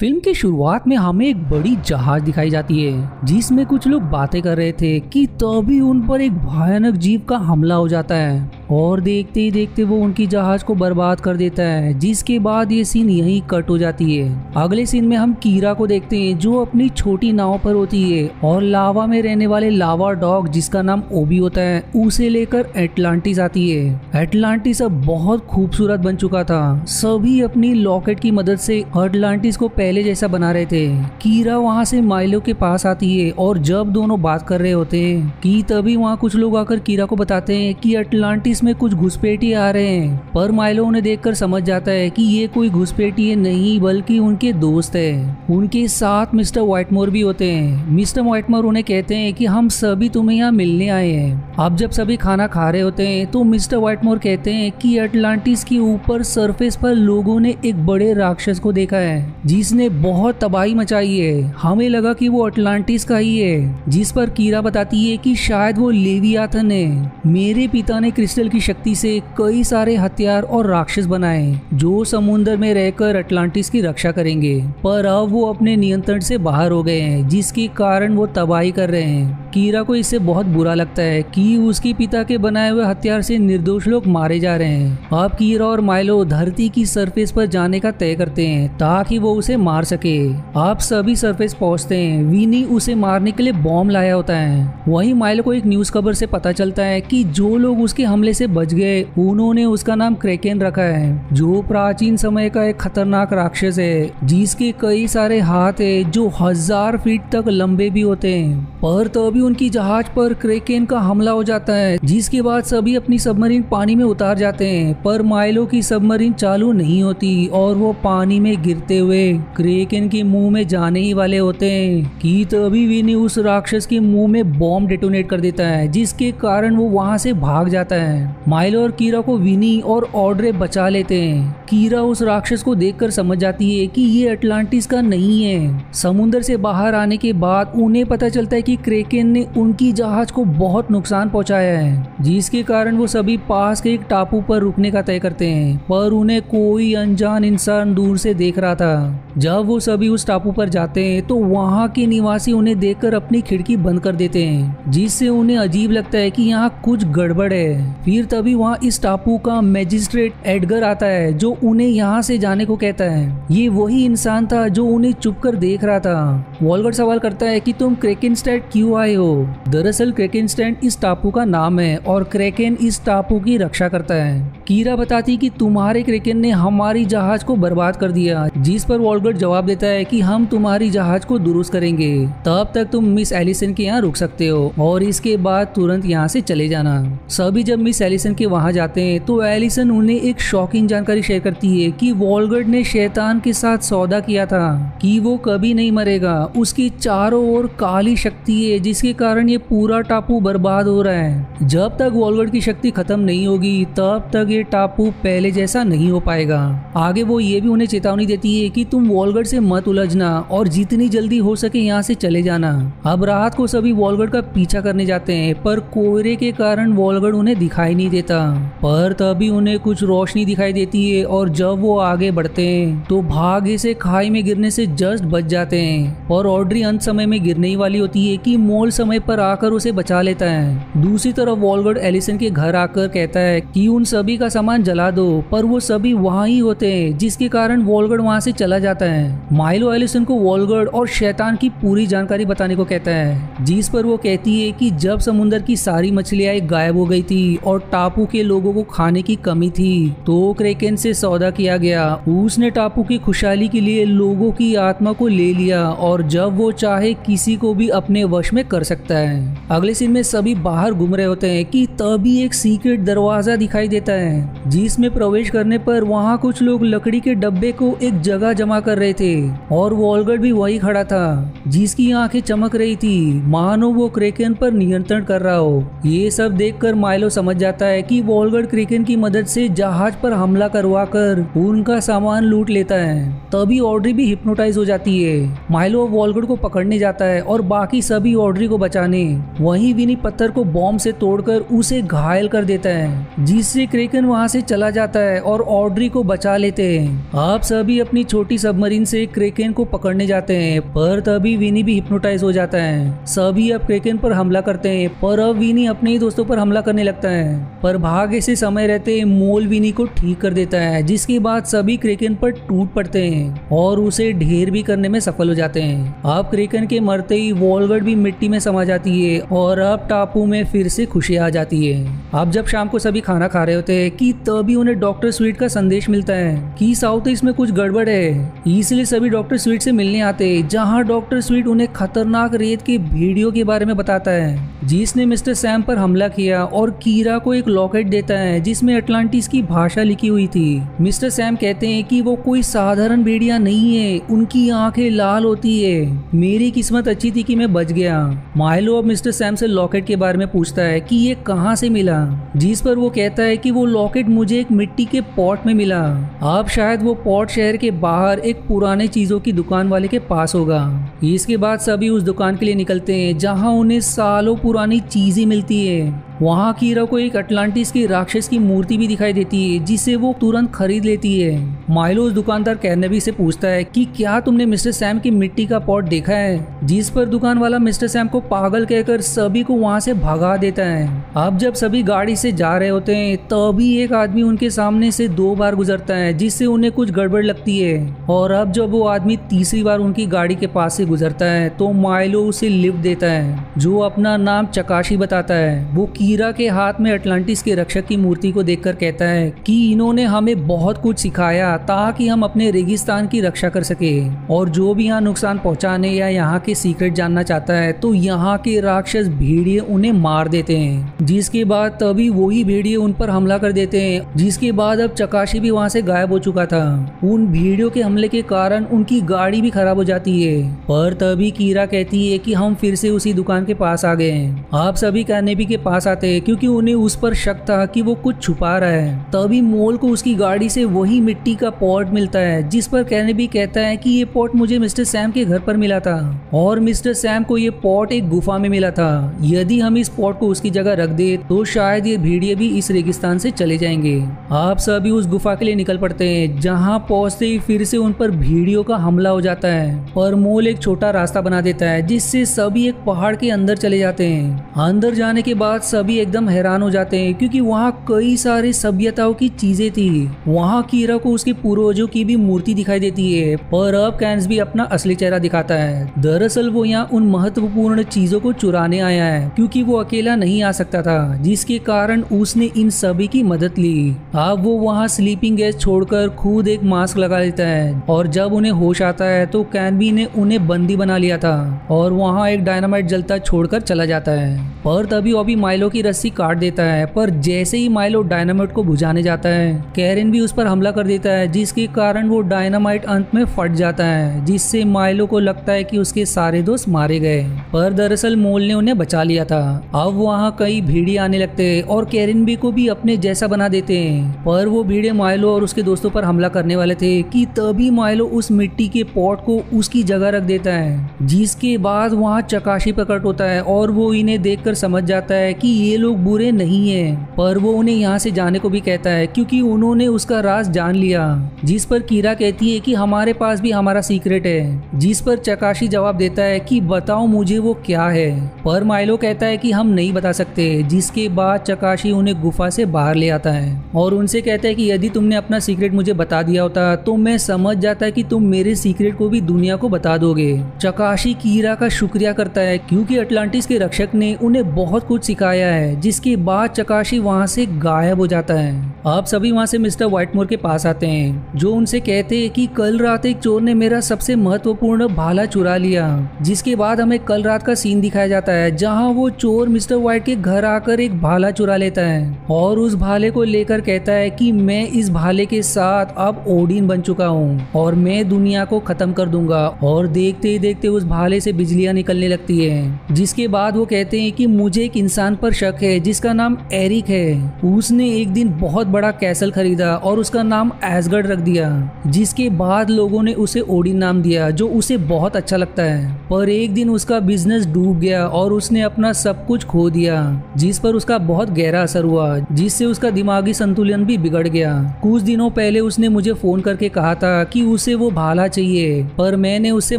Film की शुरुआत में हमें एक बड़ी जहाज़ दिखाई जाती है, जिसमें कुछ लोग बातें कर रहे थे कि तभी उन पर एक भयानक जीव का हमला हो जाता है। और देखते ही देखते वो उनकी जहाज़ को बर्बाद कर देता है, जिसके बाद ये सीन यहीं कट हो जाती है। अगले सीन में हम कीरा को देखते हैं, जो अपनी छोटी नाव पर होती है, और लावा में रहने वाले लावा डॉग, जिसका नाम ओबी होता है, उसे लेकर एटलांटिस आती है। एटलांटिस अब बहुत खूबसूरत बन चुका था। सभी अपनी लॉकेट की मदद से एटलांटिस को पहले जैसा बना रहे थे। कीरा वहाँ से माइलो के पास आती है और जब दोनों बात कर रहे होते हैं कि तभी वहाँ कुछ लोग आकर कीरा को बताते हैं कि अटलांटिस में कुछ घुसपैठी आ रहे हैं। पर माइलो उन्हें देखकर समझ जाता है कि ये कोई घुसपैठी नहीं, बल्कि उनके दोस्त है। उनके साथ मिस्टर व्हाइटमोर भी होते हैं। मिस्टर व्हाइटमोर उन्हें कहते हैं कि हम सभी तुम्हें यहाँ मिलने आए हैं। अब जब सभी खाना खा रहे होते हैं तो मिस्टर व्हाइटमोर कहते हैं कि अटलांटिस के ऊपर सरफेस पर लोगों ने एक बड़े राक्षस को देखा है, जिसने जिसने बहुत तबाही मचाई है। हमें लगा कि वो अटलांटिस का ही है, जिस पर कीरा बताती है कि शायद वो लेवियाथन है। मेरे पिता ने क्रिस्टल की शक्ति से कई सारे हथियार और राक्षस बनाए, जो समुन्द्र में रहकर अटलांटिस की रक्षा करेंगे। पर अब वो अपने नियंत्रण से बाहर हो गए हैं, जिसके कारण वो तबाही कर रहे हैं। कीरा को इससे बहुत बुरा लगता है कि उसके पिता के बनाए हुए हथियार से निर्दोष लोग मारे जा रहे हैं। अब कीरा और माइलो धरती की सरफेस पर जाने का तय करते हैं, ताकि वो उसे मार सके। आप सभी सरफेस पहुँचते हैं। विनी उसे मारने के लिए बॉम्ब लाया होता है। वही माइलो को एक न्यूज़ खबर से पता चलता है कि जो लोग उसके हमले से बच गए, उन्होंने उसका नाम क्रेकेन रखा है, जो प्राचीन समय का एक खतरनाक राक्षस है, जिसके कई सारे हाथ है जो हज़ार फीट तक लंबे भी होते हैं। पर तभी उनकी जहाज़ पर क्रेकेन का हमला हो जाता है, जिसके बाद सभी अपनी सबमरीन पानी में उतार जाते हैं। पर माइलो की सबमरीन चालू नहीं होती और वो पानी में गिरते हुए क्रेकेन के मुँह में जाने ही वाले होते हैं। कि तभी विनी उस राक्षस के मुँह में बॉम्ब डेटोनेट कर देता है, जिसके कारण वो वहाँ से भाग जाता है। माइलो और कीरा को विनी और ऑर्डरे बचा लेते हैं। कीरा उस राक्षस को देखकर समझ जाती है कि ये अटलांटिस का नहीं है। समुद्र से बाहर आने के बाद उन्हें पता चलता है कि क्रेकेन ने उनकी जहाज़ को बहुत नुकसान पहुँचाया है, जिसके कारण वो सभी पास के एक टापू पर रुकने का तय करते हैं, पर उन्हें कोई अनजान इंसान दूर से देख रहा था। जब वो सभी उस टापू पर जाते हैं तो वहाँ के निवासी उन्हें देखकर अपनी खिड़की बंद कर देते हैं, जिससे उन्हें अजीब लगता है कि यहाँ कुछ गड़बड़ है। फिर तभी वहाँ इस टापू का मैजिस्ट्रेट एडगर आता है, जो उन्हें यहाँ से जाने को कहता है। ये वही इंसान था जो उन्हें चुप कर देख रहा था। वॉलगर सवाल करता है कि तुम क्रेकिन क्यों आए हो? दरअसल क्रेकेन इस टापू का नाम है, और क्रेकेन इस टापू की रक्षा करता है। कीरा बताती कि तुम्हारे क्रेकेन ने हमारी जहाज़ को बर्बाद कर दिया, जिस पर वॉलगर्ड जवाब देता है कि हम तुम्हारी जहाज़ को दुरुस्त करेंगे। तब तक तुम मिस एलिसन के यहाँ रुक सकते हो और इसके बाद तुरंत यहाँ से चले जाना। सभी जब मिस एलिसन के वहाँ जाते हैं तो एलिसन उन्हें एक शॉकिंग जानकारी शेयर करती है कि वॉलगर्ड ने शैतान के साथ सौदा किया था कि वो कभी नहीं मरेगा। उसकी चारों ओर काली शक्ति है, जिसके कारण ये पूरा टापू बर्बाद हो रहा है। जब तक वॉलगर्ड की शक्ति खत्म नहीं होगी, तब तक ये टापू पहले जैसा नहीं हो पाएगा। आगे वो ये भी उन्हें चेतावनी देती है कि तुम वॉलगर्ड से मत उलझना और जितनी जल्दी हो सके यहाँ से चले जाना। अब रात को सभी वॉलगढ़ का पीछा करने जाते हैं, पर कोहरे के कारण वॉलगढ़ उन्हें दिखाई नहीं देता। पर तभी उन्हें कुछ रोशनी दिखाई देती है और जब वो आगे बढ़ते हैं तो भाग्य से खाई में गिरने से जस्ट बच जाते हैं। और ऑर्डरी अंत समय में गिरने ही वाली होती है कि मोल समय पर आकर उसे बचा लेता है। दूसरी तरफ़ वॉलगढ़ एलिसन के घर आकर कहता है कि उन सभी का सामान जला दो, पर वो सभी वहाँ ही होते हैं, जिसके कारण वॉलगढ़ वहाँ से चला जाता है। माइलो एलिसन को वॉलगर्ड और शैतान की पूरी जानकारी बताने को कहता है। जिस पर वो कहती है कि जब समुन्द्र की सारी मछलियाँ गायब हो गई थी और टापू के लोगों को खाने की कमी थी तो क्रेकेन से सौदा किया गया। उसने टापू की खुशहाली के लिए लोगों की आत्मा को ले लिया और जब वो चाहे किसी को भी अपने वश में कर सकता है। अगले सीन में सभी बाहर घूम रहे होते हैं कि तभी एक सीक्रेट दरवाज़ा दिखाई देता है, जिसमें प्रवेश करने पर वहाँ कुछ लोग लकड़ी के डब्बे को एक जगह जमा कर रहे थे और वॉलगढ़ भी वही खड़ा था, जिसकी आँखें चमक रही थी। मानो वो क्रेकन पर नियंत्रण कर रहा हो। ये सब देखकर माइलो समझ जाता है कि वॉलगढ़ क्रेकन की मदद से जहाज़ पर हमला करवा कर उनका सामान लूट लेता है। तभी ऑर्डरी भी हिप्नोटाइज हो जाती है। माइलो वॉलगढ़ को पकड़ने जाता है और बाकी सभी ऑर्डरी को बचाने। वहीं विनी पत्थर को बॉम्ब से तोड़कर उसे घायल कर देता है, जिससे क्रेकन वहाँ से चला जाता है और ऑड्री को बचा लेते हैं। आप सभी अपनी छोटी सबमरीन से क्रेकन को पकड़ने जाते हैं, पर तभी विनी भी हिप्नोटाइज हो जाता है। सभी अब क्रेकन पर हमला करते हैं, पर अब विनी अपने ही दोस्तों पर हमला करने लगता है। पर भाग्य से समय रहते मोल विनी को ठीक कर देता है, जिसके बाद सभी क्रेकन पर टूट पड़ते हैं, और उसे ढेर भी करने में सफल हो जाते हैं। अब क्रेकन के मरते ही वॉलगढ़ भी मिट्टी में समा जाती है, और अब टापू में फिर से खुशी आ जाती है। अब जब शाम को सभी खाना खा रहे होते हैं, कि तभी उन्हें डॉक्टर स्वीट का संदेश मिलता है, कि साउथ ईस्ट में कुछ गड़बड़ है। इसलिए सभी डॉक्टर स्वीट से मिलने आते हैं, जहाँ डॉक्टर स्वीट उन्हें खतरनाक रेत के वीडियो के बारे में बताता है, जिसने मिस्टर सैम पर हमला किया और कीरा को एक लॉकेट देता है, जिसमें अटलांटिस की भाषा लिखी हुई थी। मिस्टर सैम कहते हैं कि वो कोई साधारण भेड़िया नहीं है, उनकी आँखें लाल होती है। मेरी किस्मत अच्छी थी कि मैं बच गया। माइलो अब मिस्टर सैम से लॉकेट के बारे में पूछता है कि ये कहाँ से मिला, जिस पर वो कहता है कि वो लॉकेट मुझे एक मिट्टी के पॉट में मिला। अब शायद वो पॉट शहर के बाहर एक पुराने चीज़ों की दुकान वाले के पास होगा। इसके बाद सभी उस दुकान के लिए निकलते हैं, जहाँ उन्हें सालों पुरानी चीज़ें मिलती है। वहाँ कीरा को एक अटलांटिस की राक्षस की मूर्ति भी दिखाई देती है, जिसे वो तुरंत खरीद लेती है। माइलो उस दुकानदार कैरनेबी से पूछता है कि क्या तुमने मिस्टर सैम की मिट्टी का पॉट देखा है? जिस पर दुकान वाला मिस्टर सैम को पागल कहकर सभी को वहाँ से भगा देता है। अब जब सभी गाड़ी से जा रहे होते हैं, तभी एक आदमी उनके सामने से दो बार गुजरता है, जिससे उन्हें कुछ गड़बड़ लगती है। और अब जब वो आदमी तीसरी बार उनकी गाड़ी के पास से गुजरता है तो माइलो उसे लिफ्ट देता है, जो अपना नाम चकाशी बताता है। वो कीरा के हाथ में अटलांटिस के रक्षक की मूर्ति को देखकर कहता है कि इन्होंने हमें बहुत कुछ सिखाया ताकि हम अपने रेगिस्तान की रक्षा कर सके। और जो भी यहाँ नुकसान पहुँचाने या यहाँ के सीक्रेट जानना चाहता है तो यहाँ के राक्षस भेड़िए उन्हें मार देते हैं। जिसके बाद तभी वही भेड़िए उन पर हमला कर देते हैं। जिसके बाद अब चकाशी भी वहाँ से गायब हो चुका था। उन भेड़ियों के हमले के कारण उनकी गाड़ी भी खराब हो जाती है। पर तभी कीरा कहती है कि हम फिर से उसी दुकान के पास आ गए हैं। आप सभी कैनेबी के पास आते हैं, क्योंकि उन्हें उस पर शक था कि वो कुछ छुपा रहा है। तभी मोल को उसकी गाड़ी से वही मिट्टी का पॉट मिलता है, जिस पर कैनेबी कहता है कि ये पॉट मुझे मिस्टर सैम के घर पर मिला था, और मिस्टर सैम को ये पॉट एक गुफा में मिला था। यदि हम इस पॉट को उसकी जगह रख दे तो शायद ये भेड़िए भी इस रेगिस्तान से चले जाएँगे। आप सभी उस गुफा के लिए निकल पड़ते हैं, जहाँ पहुँचते ही फिर से उन पर भीड़ियों का हमला हो जाता है, और मोल एक छोटा रास्ता बना देता है, जिससे सभी एक पहाड़ के अंदर चले जाते हैं। अंदर जाने के बाद सभी एकदम एकदम हैरान हो जाते हैं, क्योंकि वहाँ कई सारे सभ्यताओं की चीज़ें थी। वहाँ कीरा को उसके पूर्वजों की भी मूर्ति दिखाई देती है, पर अब कैंस भी अपना असली चेहरा दिखाता है। दरअसल वो यहाँ उन महत्वपूर्ण चीज़ों को चुराने आया है, क्योंकि वो अकेला नहीं आ सकता था, जिसके कारण उसने इन सभी की मदद ली। अब वो वहाँ स्लीपिंग गैस छोड़कर खुद एक मास्क लगा लेता है, और जब उन्हें होश आता है तो कैनबी ने उन्हें बंदी बना लिया था, और वहाँ एक डायनामाइट जलता छोड़कर चला जाता है। पर तभी अभी माइलो की रस्सी काट देता है, पर जैसे ही माइलो डायनामाइट को बुझाने जाता है, कैरिन भी उस पर हमला कर देता है, जिसके कारण वो डायनामाइट अंत में फट जाता है, जिससे माइलो को लगता है कि उसके सारे दोस्त मारे गए। पर दरअसल मोल ने उन्हें बचा लिया था। अब वहाँ कई भीड़े आने लगते हैं, और कैरिन भी को भी अपने जैसा बना देते हैं। पर वो भीड़े माइलो और उसके दोस्तों पर हमला करने वाले थे, कि तभी माइलो उस मिट्टी के पॉट को उसकी जगह रख देता है, जिसके बाद वहाँ चकाशी प्रकट होता है, और वो इन्हें देखकर समझ जाता है कि ये लोग बुरे नहीं है। पर वो उन्हें यहाँ से जाने को भी कहता है, क्योंकि उन्होंने उसका राज जान लिया, जिस पर कीरा कहती है कि हमारे पास भी हमारा सीक्रेट है, जिस पर चकाशी जवाब देता है कि बताओ मुझे वो क्या है। पर माइलो कहता है कि हम नहीं बता सकते, जिसके बाद चकाशी उन्हें गुफा से बाहर ले आता है और उनसे कहता है कि यदि तुमने अपना सीक्रेट मुझे बता दिया होता तो मैं समझ जाता कि तुम मेरे सीक्रेट को भी दुनिया को बता दोगे। चकाशी कीरा का शुक्रिया करता है, क्योंकि अटलांटिस के रक्षक ने उन्हें बहुत कुछ सिखाया है। जिसके बाद चकाशी वहाँ से गायब हो जाता है। अब सभी वहाँ से मिस्टर व्हाइटमोर के पास आते हैं, जो उनसे कहते हैं कि कल रात एक चोर ने मेरा सबसे महत्वपूर्ण भाला चुरा लिया, जिसके बाद हमें कल रात का सीन दिखाया जाता है, जहाँ वो चोर मिस्टर व्हाइट के घर आकर एक भाला चुरा लेता है और उस भाले को लेकर कहता है कि मैं इस भाले के साथ अब ओडिन बन चुका हूँ और मैं दुनिया को खत्म कर दूँगा और देखते ही देखते उस भाले से बिजलियाँ निकलने लगती है, जिसके बाद वो कहते हैं कि मुझे एक इंसान पर शक शक है, जिसका नाम एरिक है। उसने एक दिन बहुत बड़ा कैसल खरीदा और उसका नाम एसगढ़ रख दिया, जिसके बाद लोगों ने उसे ओडिन नाम दिया, जो उसे बहुत अच्छा लगता है। पर एक दिन उसका बिज़नेस डूब गया और उसने अपना सब कुछ खो दिया, जिस पर उसका बहुत गहरा असर हुआ, जिससे उसका दिमागी संतुलन भी बिगड़ गया। कुछ दिनों पहले उसने मुझे फ़ोन करके कहा था कि उसे वो भाला चाहिए, पर मैंने उससे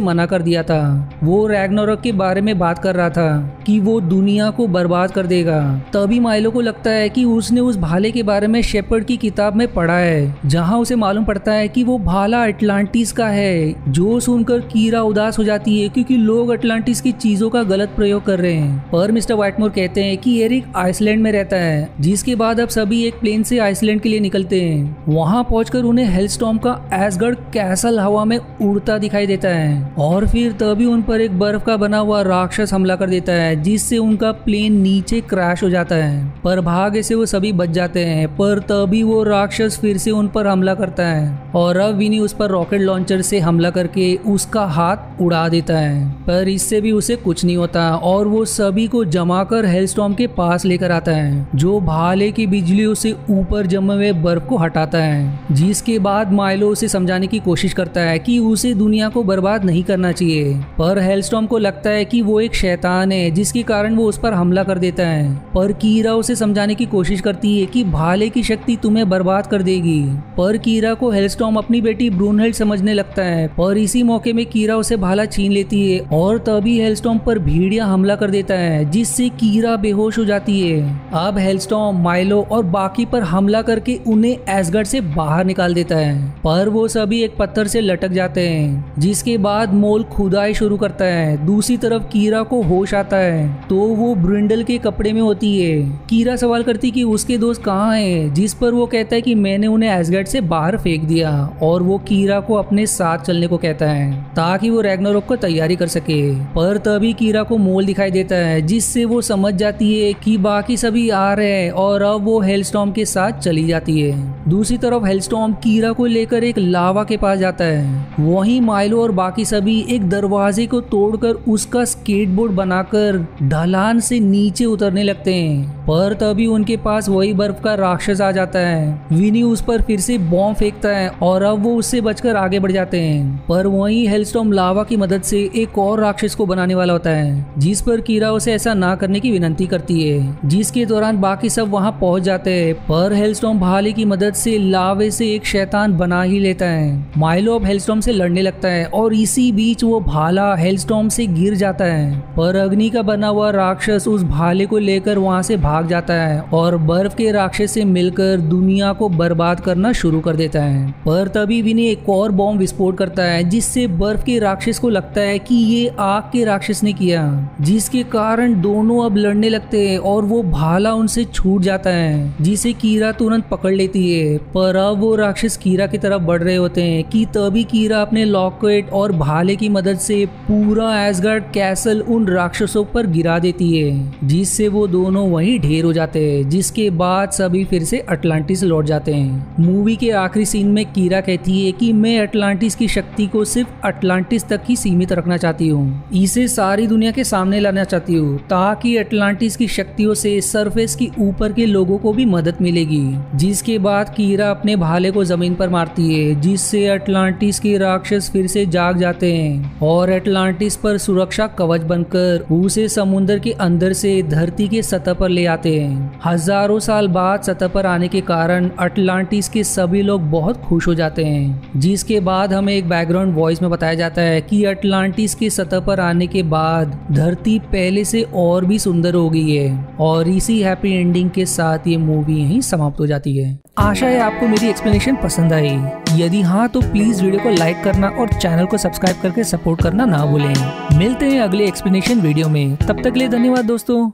मना कर दिया था। वो रैगनोरक के बारे में बात कर रहा था कि वो दुनिया को बर्बाद कर देगा। तभी माइलो को लगता है कि उसने उस भाले के बारे में शेपर्ड की किताब में पढ़ा है, जहाँ उसे मालूम पड़ता है कि वो भाला अटलांटिस का है, जो सुनकर कीरा उदास हो जाती है क्योंकि लोग अटलांटिस की चीज़ों का गलत प्रयोग कर रहे हैं। पर मिस्टर व्हाइटमोर कहते हैं कि एरिक आइसलैंड में रहता है, जिसके बाद अब सभी एक प्लेन से आइसलैंड के लिए निकलते हैं। वहाँ पहुंचकर उन्हें हेलस्टॉम का एसगढ़ कैसल हवा में उड़ता दिखाई देता है, और फिर तभी उन पर एक बर्फ़ का बना हुआ राक्षस हमला कर देता है, जिससे उनका प्लेन नीचे क्रैश हो जाता है। पर भाग्य से वो सभी बच जाते हैं, पर तभी वो राक्षस फिर से उन पर हमला करता है और अब विनी उस पर रॉकेट लॉन्चर से हमला करके उसका हाथ उड़ा देता है। पर इससे भी उसे कुछ नहीं होता और वो सभी को जमा कर हेलस्टॉम के पास लेकर आता है, जो भाले की बिजली उसे ऊपर जमे हुए बर्फ़ को हटाता है, जिसके बाद माइलो उसे समझाने की कोशिश करता है कि उसे दुनिया को बर्बाद नहीं करना चाहिए। पर हेलस्टॉम को लगता है कि वो एक शैतान है, जिसके कारण वो उस पर हमला कर देता है। पर कीरा उसे समझाने की कोशिश करती है कि भाले की शक्ति तुम्हें बर्बाद कर देगी। पर कीरा को हेलस्टॉम अपनी बेटी ब्रूनहेल्ड समझने लगता है। पर इसी मौके में कीरा उसे भाला छीन लेती है और तभी हेलस्टॉम पर भीड़िया हमला कर देता है, जिससे कीरा बेहोश हो जाती है। अब हेलस्टॉम माइलो और बाकी पर हमला करके उन्हें एसगढ़ से बाहर निकाल देता है। पर वो सभी एक पत्थर से लटक जाते हैं, जिसके बाद मोल खुदाई शुरू करता है। दूसरी तरफ़ कीरा को होश आता है तो वो ब्रिंडल के कपड़े में होती है। कीरा सवाल करती कि उसके दोस्त कहाँ हैं? जिस पर वो कहता है कि मैंने उन्हें एसगढ़ से बाहर फेंक दिया और वो कीरा को अपने साथ चलने को कहता है, ताकि वो रैग्नारोक को तैयारी कर सके। पर तभी कीरा को मोल दिखाई देता है, जिससे वो समझ जाती है कि बाकी सभी आ रहे हैं और अब वो हेलस्टॉम के साथ चली जाती है। दूसरी तरफ़ हेलस्टॉम कीरा को लेकर एक लावा के पास जाता है। वहीं माइलो और बाकी सभी एक दरवाजे को तोड़कर उसका स्केटबोर्ड बनाकर ढलान से नीचे उतरने लगते हैं। पर तभी उनके पास वही बर्फ़ का राक्षस आ जाता है। विनी उस पर फिर से बॉम्ब फेंकता है और अब वो उससे बचकर आगे बढ़ जाते हैं। पर वहीं हेलस्टॉम लावा की मदद से एक और राक्षस को बनाने वाला होता है, जिस पर कीरा उसे ऐसा ना करने की विनंती करती है, जिसके दौरान बाकी सब वहाँ पहुँच जाते हैं। पर हेलस्टॉम भाले की मदद से लावे से एक शैतान बना ही लेता है। माइलो अब हेलस्टॉम से लड़ने लगता है और इसी बीच वो भाला हेलस्टॉम से गिर जाता है। पर अग्नि का बना हुआ राक्षस उस भाले को लेकर वहाँ से भाग जाता है और बर्फ़ के राक्षस से मिलकर दुनिया को बर्बाद करना शुरू कर देता है। पर तभी विनी एक और बॉम्ब विस्फोट करता है, जिससे बर्फ़ के राक्षस को लगता है कि ये आग के राक्षस ने किया, जिसके कारण दोनों अब लड़ने लगते हैं और वो भाला उनसे छूट जाता है, जिसे कीरा तुरंत पकड़ लेती है। पर अब वो राक्षस कीरा की तरफ़ बढ़ रहे होते हैं कि तभी कीरा अपने लॉकेट और भाले की मदद से पूरा एसगर्ड कैसल उन राक्षसों पर गिरा देती है, जिससे वो दोनों वहीं ढेर हो जाते हैं, जिसके बाद सभी फिर से अटलांटिस लौट जाते हैं। मूवी के आखिरी सीन में कीरा कहती है कि मैं अटलांटिस की शक्ति को सिर्फ़ अटलांटिस तक ही सीमित रखना चाहती हूँ। इसे सारी दुनिया के सामने लाना चाहती हूँ, ताकि अटलांटिस की शक्तियों से सरफेस की ऊपर के लोगों को भी मदद मिलेगी। जिसके बाद कीरा अपने भाले को ज़मीन पर मारती है, जिससे अटलांटिस के राक्षस फिर से जाग जाते हैं, और अटलांटिस पर सुरक्षा कवच बनकर उसे समुन्द्र के अंदर से धरती के सतह पर ले आते हैं। हज़ारों साल बाद सतह पर आने के कारण अटलांटिस के सभी लोग बहुत खुश हो जाते हैं। जिसके बाद हमें एक बैकग्राउंड वॉइस में बताया जाता है कि अटलांटिस के सतह पर आने के बाद धरती पहले से और भी सुंदर हो गई है और इसी हैप्पी एंडिंग के साथ ये मूवी यहीं समाप्त हो जाती है। आशा है आपको मेरी एक्सप्लेनेशन पसंद आई। यदि हाँ तो प्लीज़ वीडियो को लाइक करना और चैनल को सब्सक्राइब करके सपोर्ट करना ना भूलें। मिलते हैं अगले एक्सप्लेनेशन वीडियो में। तब तक के लिए धन्यवाद दोस्तों।